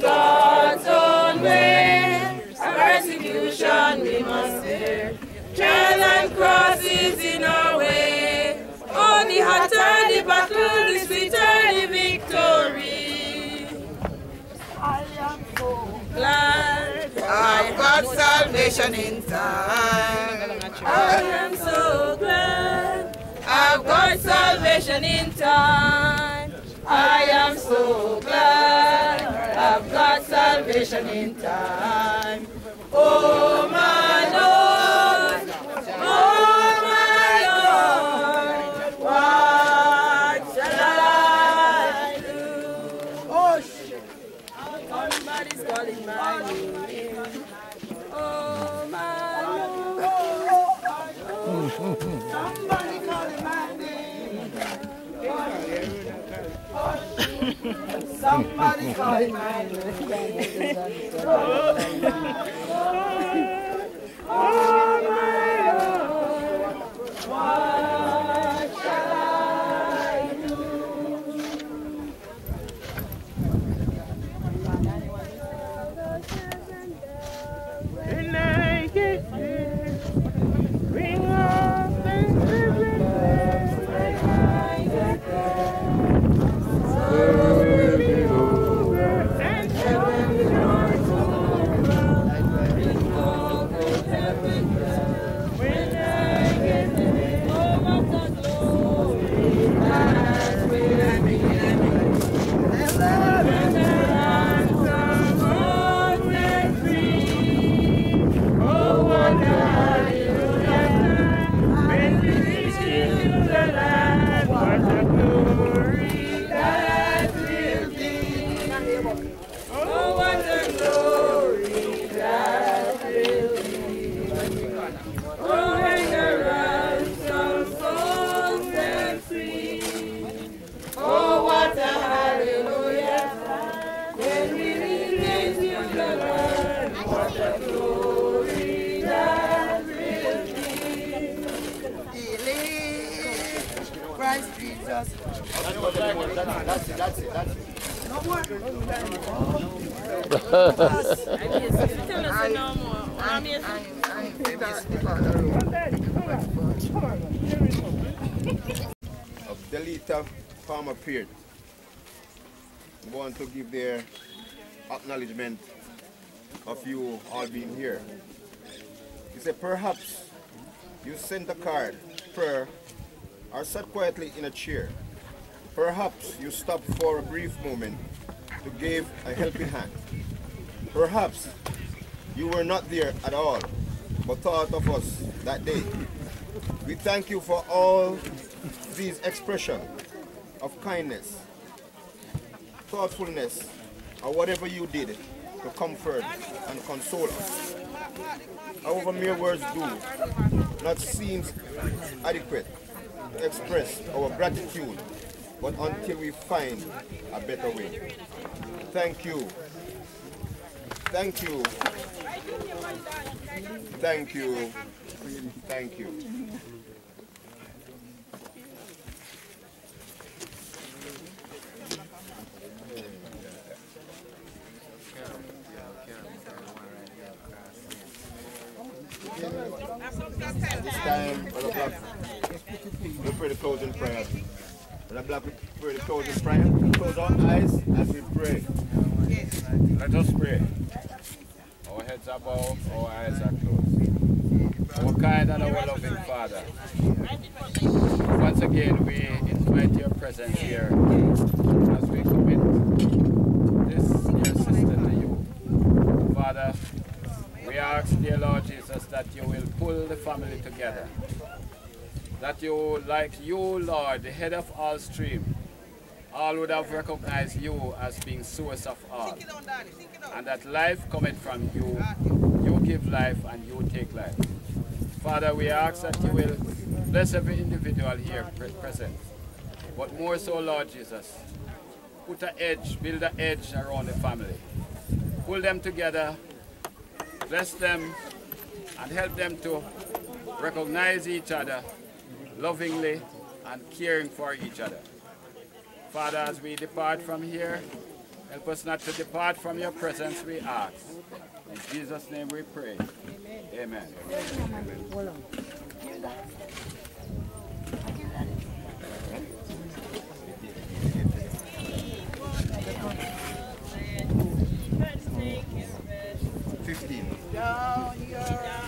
God's own way. A persecution we must bear, trial and crosses in our way. Oh, the hotter the battle, the sweeter the victory. I am so glad I've got salvation in time. I am so glad I've got salvation in time. I am so glad I've got salvation in time. Oh my Somebody call my Oh, my Lord,
a
card, prayer, or sat quietly in a chair. Perhaps you stopped for a brief moment to give a helping hand. Perhaps you were not there at all, but thought of us that day. We thank you for all these expressions of kindness, thoughtfulness, or whatever you did to comfort and console us. However, mere words do not seem adequate to express our gratitude, but until we find a better way. Thank you. Thank you. Thank you. Thank you. This time, Brother Black, we pray the closing prayer. Brother Black, we pray the closing prayer. Close our eyes as we pray.
Let us pray. Our heads are bowed, our eyes are closed. Our kind and our loving Father, once again we invite your presence here as we commit this dear sister to you. Father, we ask, dear Lord Jesus, that you will pull the family together. That you, like you, Lord, the head of all stream, all would have recognized you as being source of all. And that life cometh from you. You give life and you take life. Father, we ask that you will bless every individual here pre- present. But more so, Lord Jesus, put an edge, build an edge around the family. Pull them together, bless them, and help them to recognize each other lovingly and caring for each other. Father, as we depart from here, help us not to depart from your presence, we ask. In Jesus' name we pray. Amen.
Fifteen.
Down your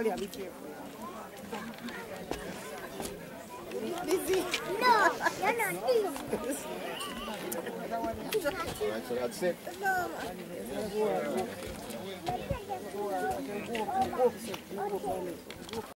Oh, yeah, be careful. Busy.
No, you're not busy.
Alright, so that's it.
No.